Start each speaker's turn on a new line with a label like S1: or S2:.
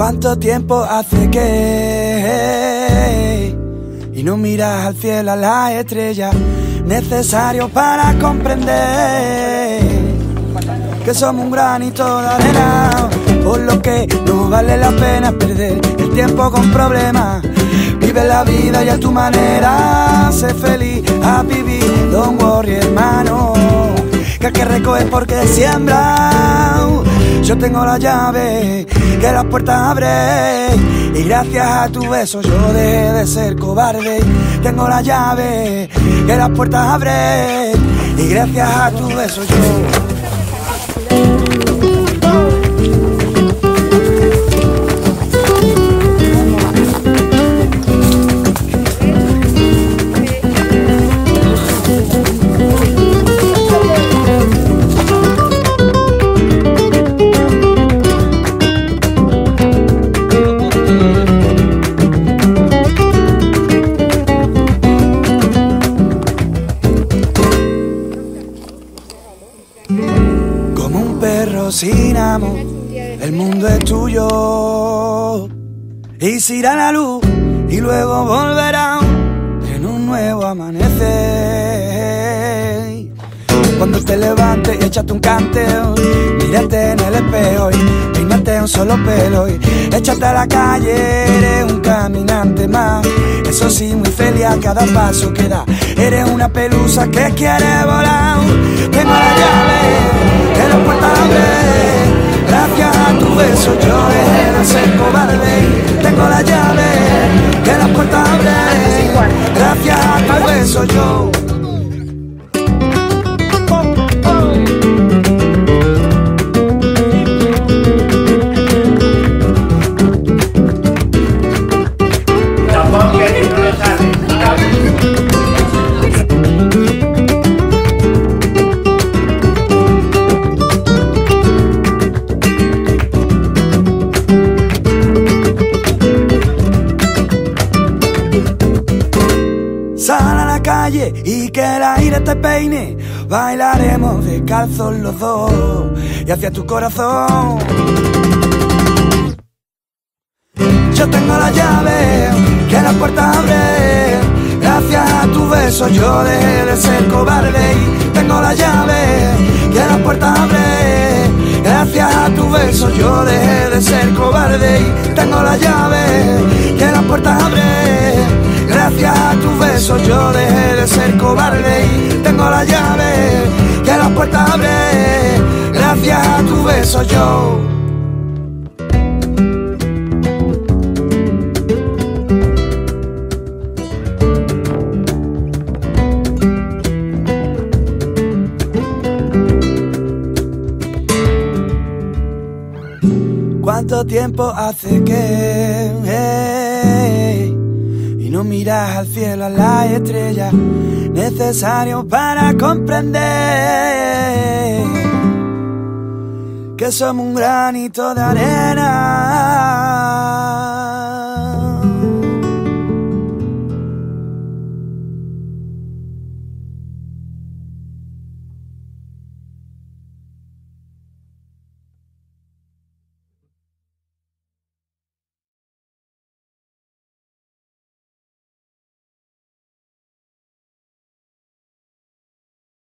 S1: ¿Cuánto tiempo hace que y no miras al cielo a las estrellas necesario para comprender que somos un granito de arena por lo que no vale la pena perder el tiempo con problemas. Vive la vida y a tu manera sé feliz a vivir don't worry hermano el que recoge porque siembra. Yo tengo la llave que las puertas abre. Y gracias a tu beso yo dejé de ser cobarde. Tengo la llave que las puertas abre. Y gracias a tu beso yo sin amor, el mundo es tuyo. Y se irá la luz y luego volverá en un nuevo amanecer. Cuando te levantes échate un canteo, mírate en el espejo y peínate un solo pelo y échate a la calle, eres un caminante más. Eso sí, muy feliz a cada paso que da. Eres una pelusa que quiere volar. Tengo la llave que la puerta abre. Gracias a tu beso yo dejé de ser cobarde. Tengo la llave que la puerta abre. Gracias a tu beso yo. Que el aire te peine. Bailaremos descalzos los dos y hacia tu corazón. Yo tengo la llave que la puerta abre. Gracias a tu beso yo dejé de ser cobarde y tengo la llave que la puerta abre. Gracias a tu beso yo dejé de ser cobarde y tengo la llave que la puerta abre. Gracias a tu beso yo cobarde y tengo la llave que la puerta abre. Gracias a tu beso yo. ¿Cuánto tiempo hace que no miras al cielo, a las estrellas, necesario para comprender que somos un granito de arena